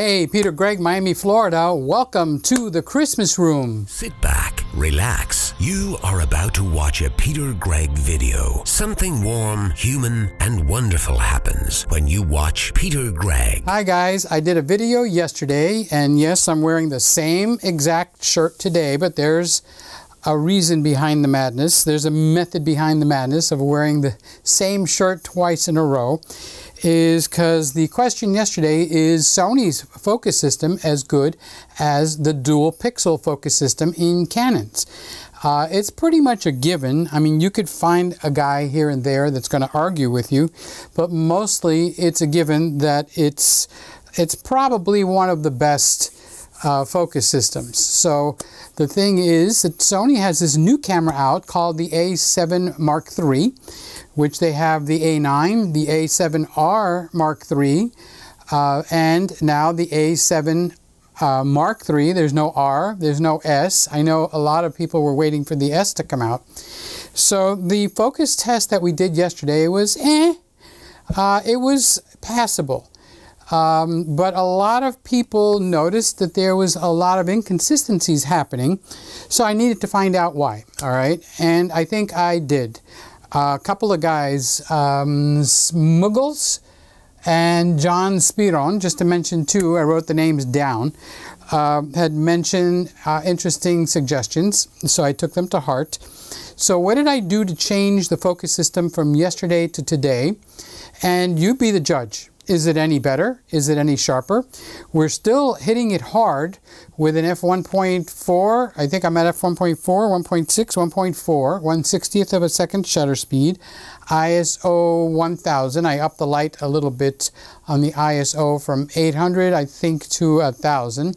Hey, Peter Gregg, Miami, Florida. Welcome to the Christmas room. Sit back, relax. You are about to watch a Peter Gregg video. Something warm, human, and wonderful happens when you watch Peter Gregg. Hi, guys. I did a video yesterday, and yes, I'm wearing the same exact shirt today, but there's a reason behind the madness. There's a method behind the madness of wearing the same shirt twice in a row is because the question yesterday is Sony's focus system as good as the dual pixel focus system in Canon's? Uh, it's pretty much a given. I mean, you could find a guy here and there that's going to argue with you, but mostly it's a given that it's it's probably one of the best uh, focus systems. So the thing is that Sony has this new camera out called the A7 Mark III which they have the A9, the A7R Mark III, uh, and now the A7 uh, Mark III. There's no R, there's no S. I know a lot of people were waiting for the S to come out. So the focus test that we did yesterday was eh. Uh, it was passable. Um, but a lot of people noticed that there was a lot of inconsistencies happening. So I needed to find out why, all right? And I think I did a couple of guys, um, Smuggles and John Spiron, just to mention two, I wrote the names down, uh, had mentioned uh, interesting suggestions, so I took them to heart. So what did I do to change the focus system from yesterday to today? And you be the judge. Is it any better? Is it any sharper? We're still hitting it hard with an f1.4. I think I'm at f1.4, 1.6, 1.4, 160th of a second shutter speed. ISO 1000. I upped the light a little bit on the ISO from 800, I think, to 1000.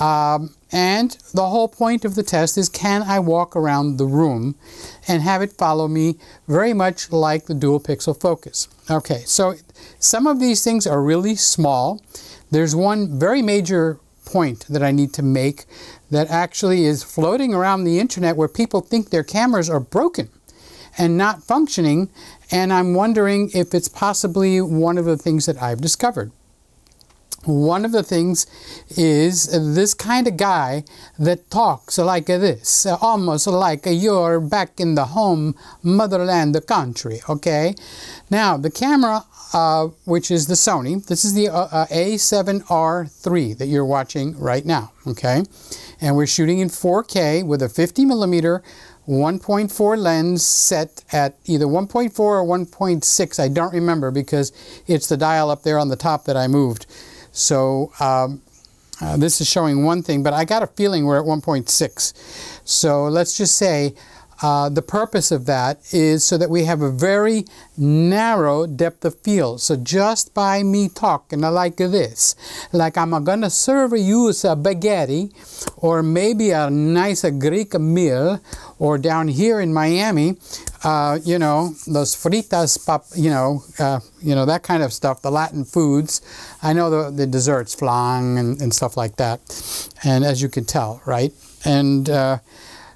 Um, and the whole point of the test is can I walk around the room and have it follow me very much like the dual pixel focus. Okay, so some of these things are really small. There's one very major point that I need to make that actually is floating around the internet where people think their cameras are broken and not functioning and I'm wondering if it's possibly one of the things that I've discovered. One of the things is this kind of guy that talks like this, almost like you're back in the home motherland, the country, okay? Now, the camera, uh, which is the Sony, this is the uh, uh, A7R3 that you're watching right now, okay? And we're shooting in 4K with a 50 millimeter 1.4 lens set at either 1.4 or 1.6. I don't remember because it's the dial up there on the top that I moved. So um, uh, this is showing one thing, but I got a feeling we're at 1.6. So let's just say uh, the purpose of that is so that we have a very narrow depth of field. So just by me talking like this, like I'm gonna serve you a spaghetti, or maybe a nice Greek meal, or down here in Miami, uh, you know, those fritas, you know, uh, you know that kind of stuff, the Latin foods. I know the, the desserts, flan and, and stuff like that, and as you can tell, right? And uh,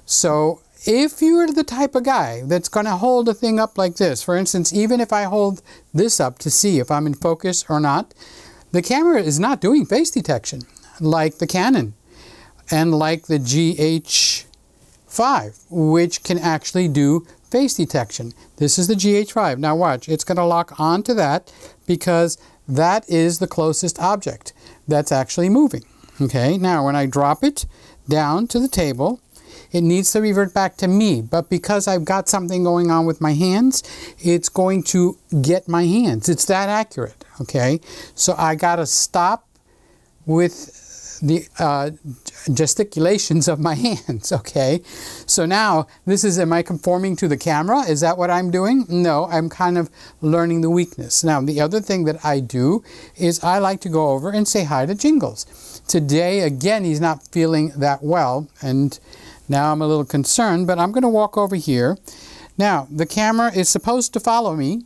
so if you're the type of guy that's going to hold a thing up like this, for instance, even if I hold this up to see if I'm in focus or not, the camera is not doing face detection like the Canon and like the GH5, which can actually do face detection. This is the GH5. Now watch, it's going to lock onto that because that is the closest object that's actually moving. Okay, now when I drop it down to the table, it needs to revert back to me. But because I've got something going on with my hands, it's going to get my hands. It's that accurate, okay? So I got to stop with the uh, gesticulations of my hands, okay? So now, this is, am I conforming to the camera? Is that what I'm doing? No, I'm kind of learning the weakness. Now, the other thing that I do is I like to go over and say hi to Jingles. Today, again, he's not feeling that well, and now I'm a little concerned, but I'm going to walk over here. Now, the camera is supposed to follow me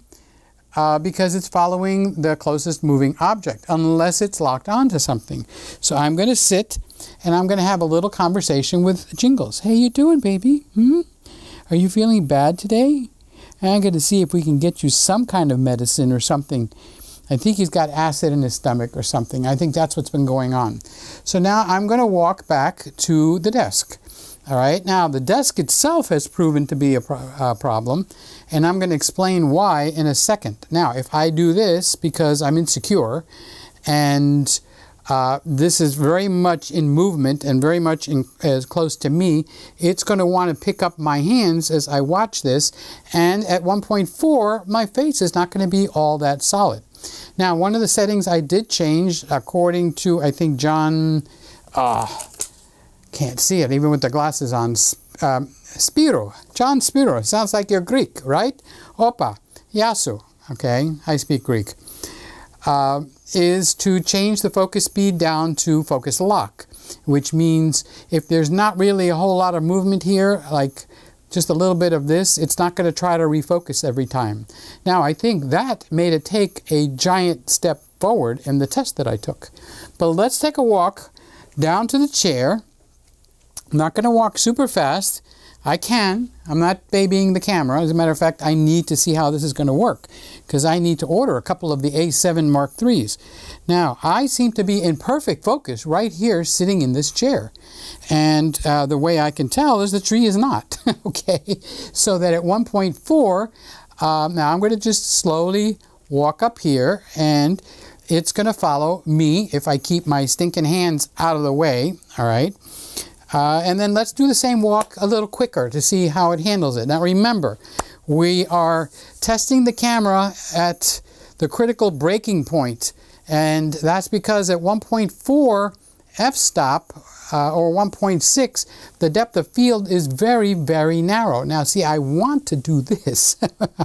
uh, because it's following the closest moving object, unless it's locked onto something. So I'm going to sit and I'm going to have a little conversation with Jingles. Hey, you doing, baby? Hmm? Are you feeling bad today? I'm going to see if we can get you some kind of medicine or something I think he's got acid in his stomach or something. I think that's what's been going on. So now I'm going to walk back to the desk. All right, now the desk itself has proven to be a pro uh, problem, and I'm going to explain why in a second. Now, if I do this because I'm insecure, and uh, this is very much in movement and very much in, as close to me, it's going to want to pick up my hands as I watch this, and at 1.4, my face is not going to be all that solid. Now, one of the settings I did change according to, I think, John, uh, can't see it even with the glasses on, um, Spiro, John Spiro, sounds like you're Greek, right? Opa, Yasu, okay, I speak Greek, uh, is to change the focus speed down to focus lock, which means if there's not really a whole lot of movement here, like just a little bit of this, it's not going to try to refocus every time. Now, I think that made it take a giant step forward in the test that I took. But let's take a walk down to the chair. I'm not going to walk super fast. I can. I'm not babying the camera. As a matter of fact, I need to see how this is going to work because I need to order a couple of the A7 Mark IIIs. Now, I seem to be in perfect focus right here sitting in this chair. And uh, the way I can tell is the tree is not, okay? So that at 1.4, um, now I'm going to just slowly walk up here and it's going to follow me if I keep my stinking hands out of the way, all right? Uh, and then let's do the same walk a little quicker to see how it handles it. Now remember, we are testing the camera at the critical breaking point, and that's because at 1.4 f-stop, uh, or 1.6, the depth of field is very, very narrow. Now, see, I want to do this.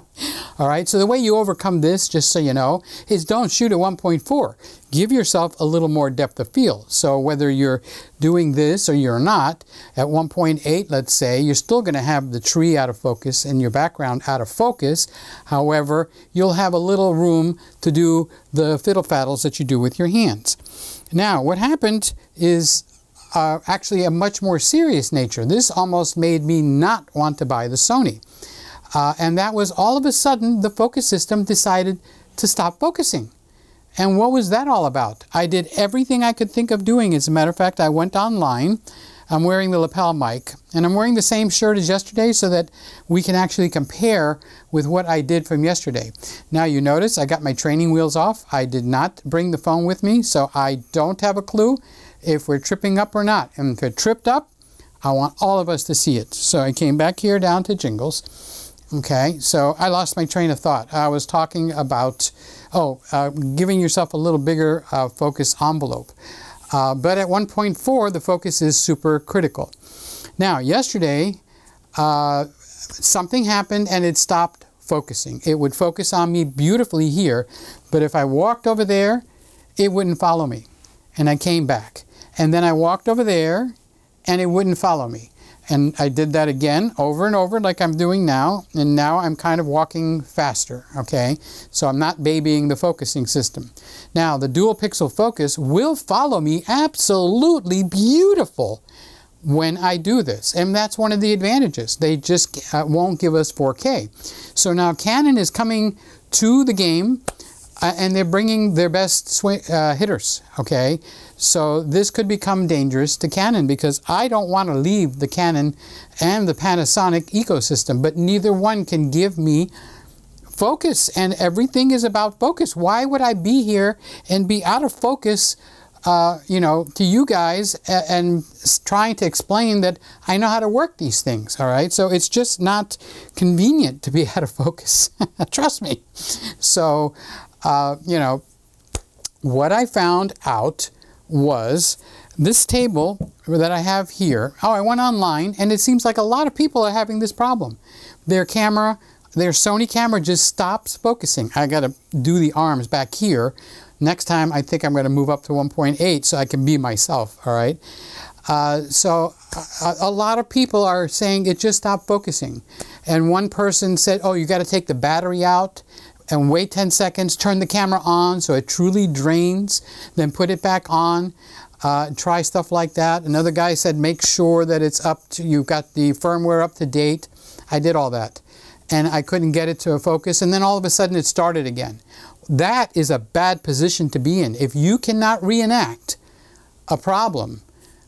All right, so the way you overcome this, just so you know, is don't shoot at 1.4. Give yourself a little more depth of field. So whether you're doing this or you're not, at 1.8, let's say, you're still going to have the tree out of focus and your background out of focus. However, you'll have a little room to do the fiddle faddles that you do with your hands. Now, what happened is actually a much more serious nature. This almost made me not want to buy the Sony. Uh, and that was all of a sudden the focus system decided to stop focusing. And what was that all about? I did everything I could think of doing. As a matter of fact, I went online. I'm wearing the lapel mic, and I'm wearing the same shirt as yesterday so that we can actually compare with what I did from yesterday. Now you notice I got my training wheels off. I did not bring the phone with me, so I don't have a clue if we're tripping up or not. And if it tripped up, I want all of us to see it. So I came back here down to Jingles. Okay, so I lost my train of thought. I was talking about, oh, uh, giving yourself a little bigger uh, focus envelope. Uh, but at 1.4, the focus is super critical. Now, yesterday, uh, something happened and it stopped focusing. It would focus on me beautifully here, but if I walked over there, it wouldn't follow me. And I came back. And then I walked over there and it wouldn't follow me. And I did that again over and over like I'm doing now. And now I'm kind of walking faster, okay? So I'm not babying the focusing system. Now the dual pixel focus will follow me absolutely beautiful when I do this. And that's one of the advantages. They just uh, won't give us 4K. So now Canon is coming to the game uh, and they're bringing their best uh, hitters, okay? So this could become dangerous to Canon because I don't want to leave the Canon and the Panasonic ecosystem, but neither one can give me focus and everything is about focus. Why would I be here and be out of focus uh, you know, to you guys and, and trying to explain that I know how to work these things, all right? So it's just not convenient to be out of focus. Trust me. So, uh, you know, what I found out was this table that I have here. Oh, I went online and it seems like a lot of people are having this problem. Their camera, their Sony camera just stops focusing. I got to do the arms back here. Next time, I think I'm going to move up to 1.8 so I can be myself, all right? Uh, so a, a, lot of people are saying it just stopped focusing. And one person said, oh, you got to take the battery out and wait 10 seconds, turn the camera on so it truly drains, then put it back on. Uh, try stuff like that. Another guy said make sure that it's up to, you've got the firmware up to date. I did all that. And I couldn't get it to a focus. And then all of a sudden it started again. that is a bad position to be in. If you cannot reenact a problem,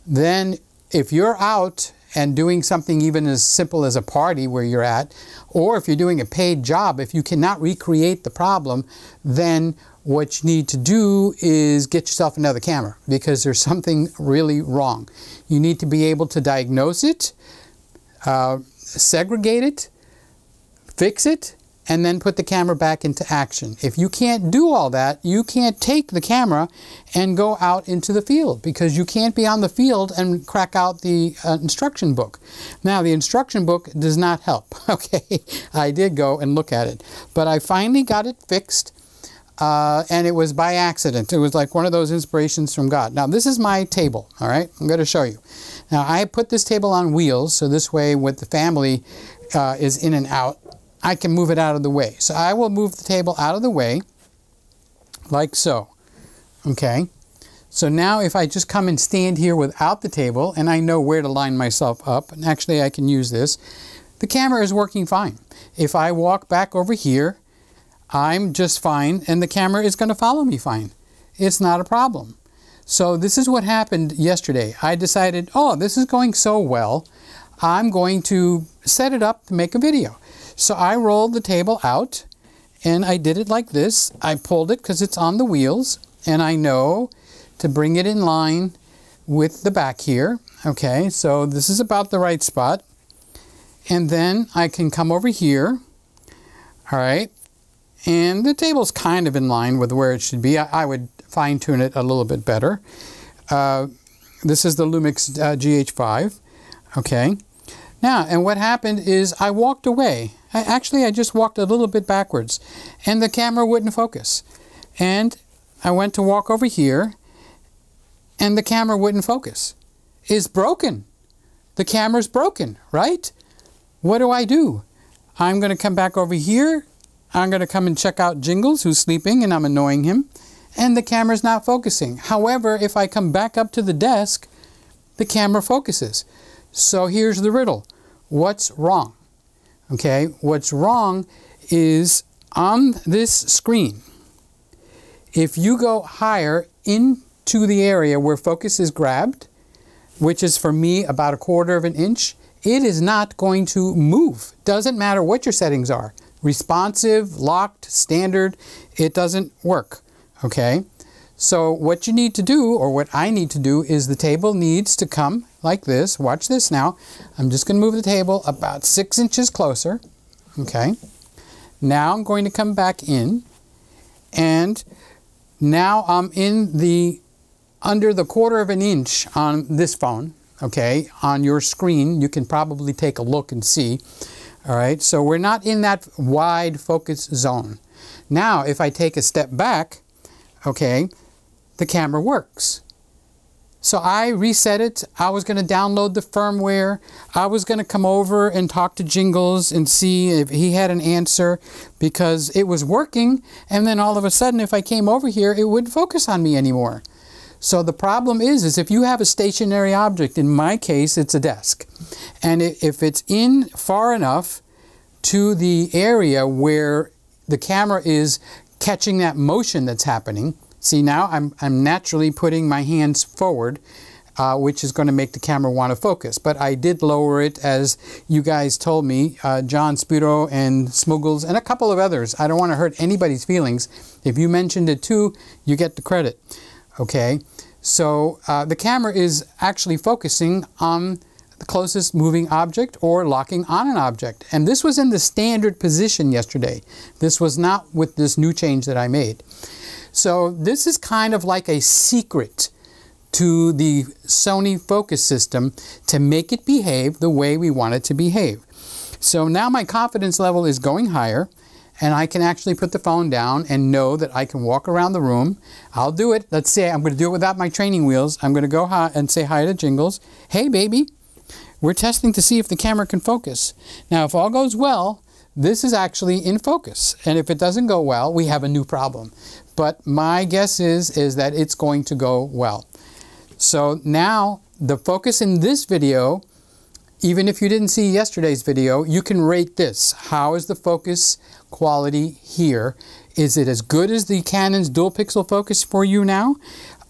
then if you're out and doing something even as simple as a party where you're at, or if you're doing a paid job, if you cannot recreate the problem, then what you need to do is get yourself another camera because there's something really wrong. You need to be able to diagnose it, uh, segregate it, fix it, and then put the camera back into action. If you can't do all that, you can't take the camera and go out into the field because you can't be on the field and crack out the uh, instruction book. Now, the instruction book does not help, okay? I did go and look at it, but I finally got it fixed. Uh, and it was by accident. It was like one of those inspirations from God. Now, this is my table, all right? I'm going to show you. Now, I put this table on wheels, so this way, with the family uh, is in and out, I can move it out of the way. So I will move the table out of the way, like so. Okay? So now if I just come and stand here without the table, and I know where to line myself up, and actually I can use this, the camera is working fine. If I walk back over here, I'm just fine, and the camera is going to follow me fine. It's not a problem. So this is what happened yesterday. I decided, oh, this is going so well, I'm going to set it up to make a video. So I rolled the table out and I did it like this. I pulled it because it's on the wheels and I know to bring it in line with the back here. Okay, so this is about the right spot. And then I can come over here. All right. And the table's kind of in line with where it should be. I, I would fine tune it a little bit better. Uh, this is the Lumix uh, GH5. Okay. Now, and what happened is I walked away. I, actually, I just walked a little bit backwards and the camera wouldn't focus. And I went to walk over here and the camera wouldn't focus. It's broken. The camera's broken, right? What do I do? I'm going to come back over here. I'm going to come and check out Jingles, who's sleeping, and I'm annoying him. And the camera's not focusing. However, if I come back up to the desk, the camera focuses. So here's the riddle. What's wrong? Okay, what's wrong is on this screen, if you go higher into the area where focus is grabbed, which is for me about a quarter of an inch, it is not going to move. Doesn't matter what your settings are. Responsive, locked, standard, it doesn't work. Okay? So what you need to do, or what I need to do, is the table needs to come like this. Watch this now. I'm just going to move the table about six inches closer. Okay. Now I'm going to come back in, and now I'm in the under the quarter of an inch on this phone. Okay, on your screen, you can probably take a look and see. All right, so we're not in that wide focus zone. Now, if I take a step back, okay, the camera works. So I reset it. I was going to download the firmware. I was going to come over and talk to Jingles and see if he had an answer because it was working. And then all of a sudden, if I came over here, it wouldn't focus on me anymore. So the problem is, is if you have a stationary object, in my case, it's a desk. And if it's in far enough to the area where the camera is catching that motion that's happening, See now I'm, I'm naturally putting my hands forward uh, which is going to make the camera want to focus. But I did lower it as you guys told me, uh, John Sputo and Smuggles and a couple of others. I don't want to hurt anybody's feelings. If you mentioned it too, you get the credit. Okay, so uh, the camera is actually focusing on the closest moving object or locking on an object. And this was in the standard position yesterday. This was not with this new change that I made. So this is kind of like a secret to the Sony focus system to make it behave the way we want it to behave. So now my confidence level is going higher and I can actually put the phone down and know that I can walk around the room. I'll do it. Let's say I'm going to do it without my training wheels. I'm going to go hi and say hi to Jingles. Hey, baby. We're testing to see if the camera can focus. Now, if all goes well, this is actually in focus. And if it doesn't go well, we have a new problem. But my guess is, is that it's going to go well. So now the focus in this video, even if you didn't see yesterday's video, you can rate this. How is the focus quality here? Is it as good as the Canon's dual pixel focus for you now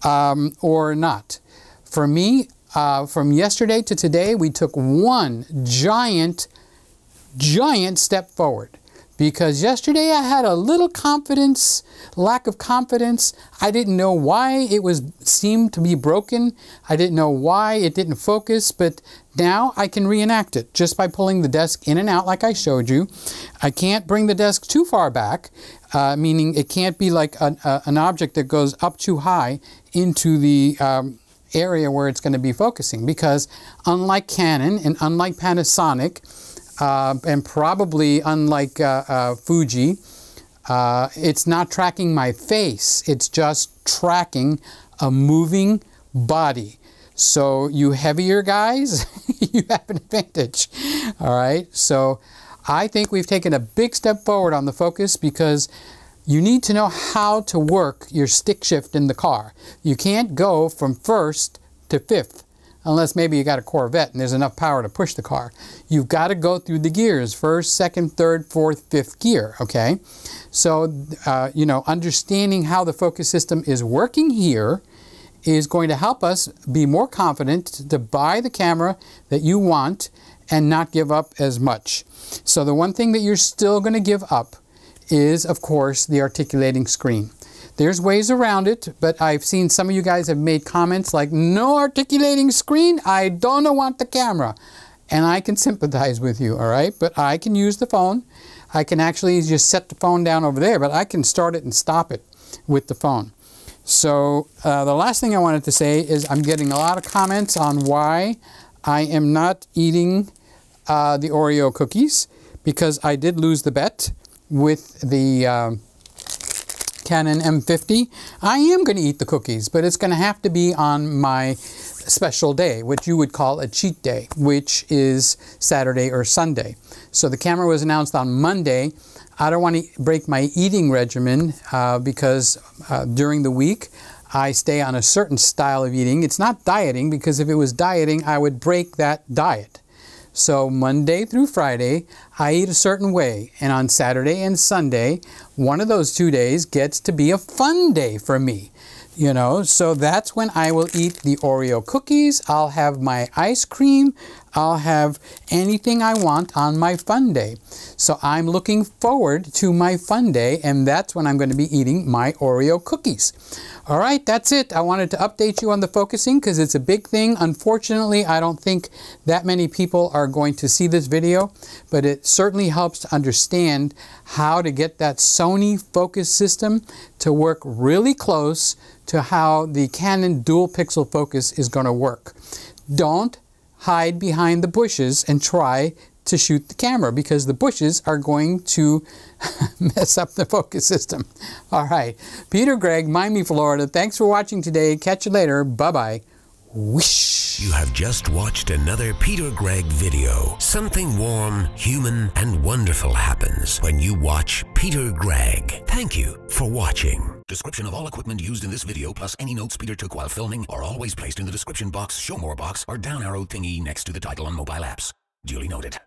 um, or not? For me, uh, from yesterday to today, we took one giant, giant step forward because yesterday I had a little confidence, lack of confidence. I didn't know why it was seemed to be broken. I didn't know why it didn't focus, but now I can reenact it just by pulling the desk in and out like I showed you. I can't bring the desk too far back, uh, meaning it can't be like an, uh, an, object that goes up too high into the um, area where it's going to be focusing because unlike Canon and unlike Panasonic, uh, and probably unlike uh, uh, Fuji, uh, it's not tracking my face. It's just tracking a moving body. So you heavier guys, you have an advantage. All right. So I think we've taken a big step forward on the Focus because you need to know how to work your stick shift in the car. You can't go from first to fifth unless maybe you got a Corvette and there's enough power to push the car. You've got to go through the gears, first, second, third, fourth, fifth gear, okay? So, uh, you know, understanding how the focus system is working here is going to help us be more confident to buy the camera that you want and not give up as much. So the one thing that you're still going to give up is, of course, the articulating screen. There's ways around it, but I've seen some of you guys have made comments like, no articulating screen, I don't want the camera. And I can sympathize with you, all right? But I can use the phone. I can actually just set the phone down over there, but I can start it and stop it with the phone. So uh, the last thing I wanted to say is I'm getting a lot of comments on why I am not eating uh, the Oreo cookies because I did lose the bet with the uh, Canon M50. I am going to eat the cookies, but it's going to have to be on my special day, which you would call a cheat day, which is Saturday or Sunday. So the camera was announced on Monday. I don't want to break my eating regimen uh, because uh, during the week I stay on a certain style of eating. It's not dieting because if it was dieting, I would break that diet. So Monday through Friday, I eat a certain way. And on Saturday and Sunday, one of those two days gets to be a fun day for me you know so that's when I will eat the Oreo cookies I'll have my ice cream I'll have anything I want on my fun day. So I'm looking forward to my fun day and that's when I'm going to be eating my Oreo cookies. All right that's it. I wanted to update you on the focusing because it's a big thing. Unfortunately I don't think that many people are going to see this video but it certainly helps to understand how to get that Sony focus system to work really close to how the Canon dual pixel focus is going to work. Don't hide behind the bushes and try to shoot the camera because the bushes are going to mess up the focus system. All right. Peter Gregg, Miami, Florida. Thanks for watching today. Catch you later. Bye-bye. Whoosh. You have just watched another Peter Gregg video. Something warm, human, and wonderful happens when you watch Peter Gregg. Thank you for watching. Description of all equipment used in this video plus any notes Peter took while filming are always placed in the description box, show more box, or down arrow thingy next to the title on mobile apps. Duly noted.